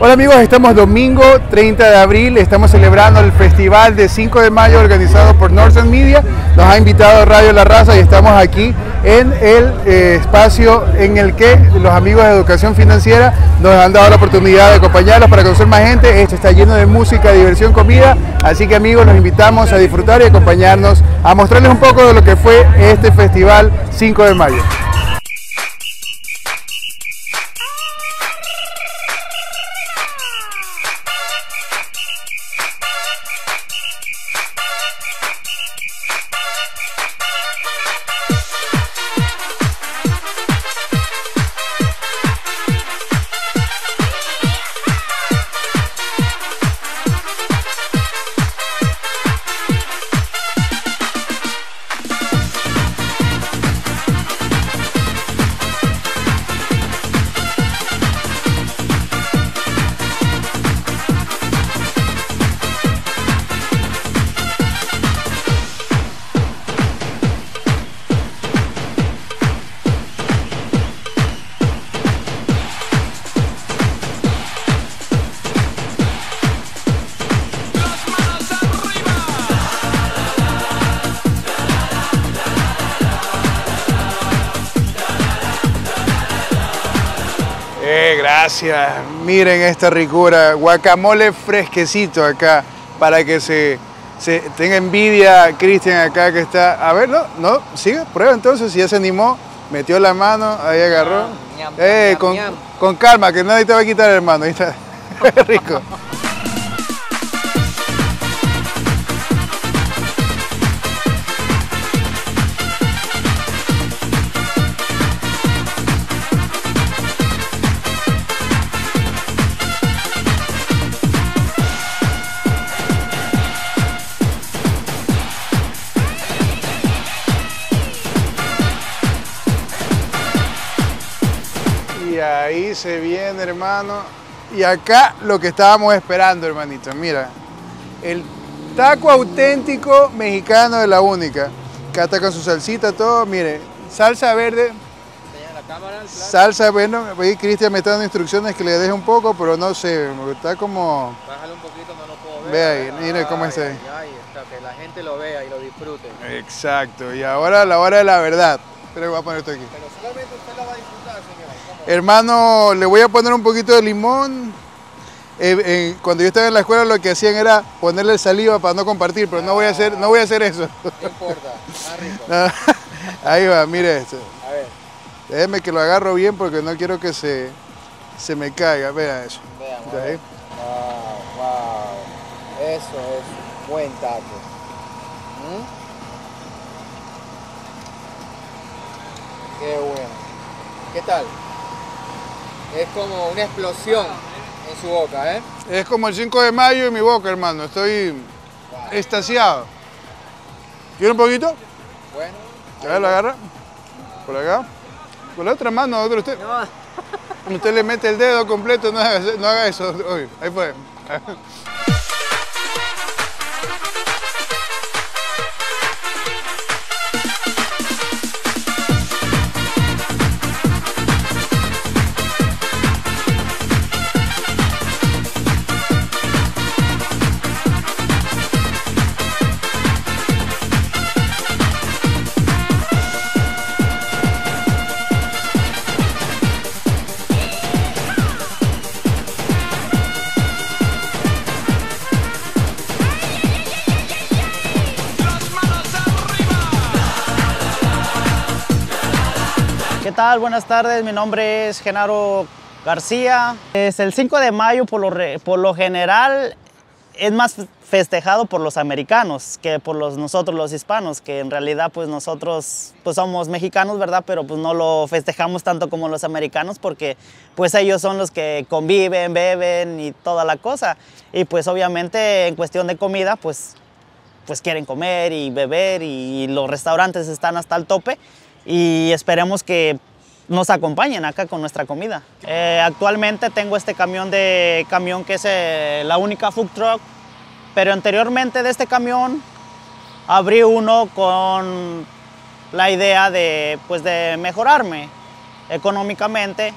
Hola amigos, estamos domingo 30 de abril, estamos celebrando el festival de 5 de mayo organizado por Northern Media. Nos ha invitado Radio La Raza y estamos aquí en el eh, espacio en el que los amigos de educación financiera nos han dado la oportunidad de acompañarlos para conocer más gente. Esto está lleno de música, diversión, comida, así que amigos los invitamos a disfrutar y acompañarnos a mostrarles un poco de lo que fue este festival 5 de mayo. Eh, gracias. Miren esta ricura. Guacamole fresquecito acá para que se, se tenga envidia Cristian acá que está. A ver, no, no, sigue, prueba entonces. Si ya se animó, metió la mano, ahí agarró. Ñam, Eh, ñam, con, con calma, que nadie te va a quitar hermano. Ahí está. Rico. Y ahí se viene, hermano. Y acá lo que estábamos esperando, hermanito. Mira, el taco auténtico mexicano de la única. Acá está con su salsita, todo. Mire, salsa verde, la cámara, salsa verde. Ahí Cristian me está dando instrucciones que le deje un poco, pero no sé, está como... Bájale un poquito, no lo puedo ver. Ve ahí, mire cómo está ahí. ay, ay, está, que la gente lo vea y lo disfrute. Exacto. Y ahora la hora de la verdad. Pero voy a poner esto aquí. Pero solamente usted la va a disfrutar. Hermano, le voy a poner un poquito de limón. Eh, eh, cuando yo estaba en la escuela lo que hacían era ponerle saliva para no compartir, pero no voy a hacer, no voy a hacer eso. No importa, más rico. No. Ahí va, mire esto. A ver, Déjeme que lo agarro bien porque no quiero que se, se me caiga. Vea eso. ver. Wow, wow. Eso es un buen taco. ¿Mm? Qué bueno. ¿Qué tal? Es como una explosión en su boca, ¿eh? Es como el 5 de mayo en mi boca, hermano. Estoy Wow. extasiado. ¿Quiere un poquito? Bueno. A ver, lo agarra. Por acá. Con la otra mano, otro usted. No, Usted le mete el dedo completo, no haga, no haga eso. Uy, ahí fue. ¿Qué tal? Buenas tardes, mi nombre es Genaro García. Es el 5 de mayo por lo, por lo general es más festejado por los americanos que por los, nosotros los hispanos, que en realidad pues nosotros pues somos mexicanos, ¿verdad? Pero pues no lo festejamos tanto como los americanos porque pues ellos son los que conviven, beben y toda la cosa. Y pues obviamente en cuestión de comida pues pues quieren comer y beber y los restaurantes están hasta el tope y esperemos que nos acompañen acá con nuestra comida. Eh, actualmente tengo este camión de camión que es eh, la única food truck, pero anteriormente de este camión abrí uno con la idea de, pues, de mejorarme económicamente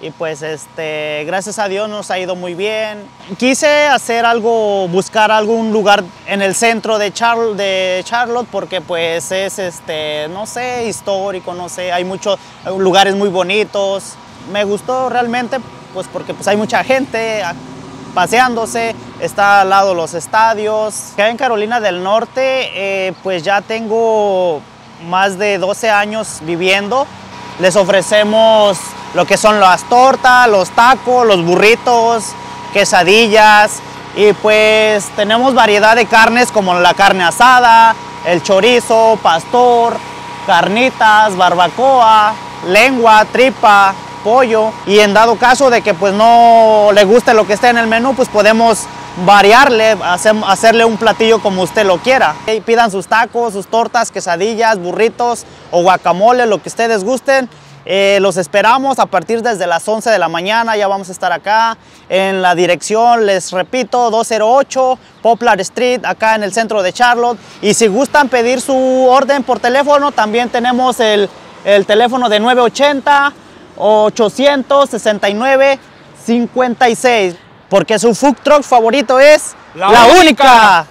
y pues este, gracias a Dios nos ha ido muy bien. Quise hacer algo, buscar algún lugar en el centro de, Char de Charlotte porque pues es, este, no sé, histórico, no sé, hay muchos lugares muy bonitos. Me gustó realmente pues porque pues hay mucha gente paseándose, está al lado los estadios. Acá en Carolina del Norte eh, pues ya tengo más de 12 años viviendo. Les ofrecemos lo que son las tortas, los tacos, los burritos, quesadillas y pues tenemos variedad de carnes como la carne asada, el chorizo, pastor, carnitas, barbacoa, lengua, tripa, pollo y en dado caso de que pues no le guste lo que esté en el menú pues podemos variarle, hacerle un platillo como usted lo quiera. pidan sus tacos, sus tortas, quesadillas, burritos o guacamole, lo que ustedes gusten. Eh, los esperamos a partir desde las 11 de la mañana, ya vamos a estar acá en la dirección, les repito, 208 Poplar Street, acá en el centro de Charlotte. Y si gustan pedir su orden por teléfono, también tenemos el, el teléfono de 980 869 56 porque su food truck favorito es la, única.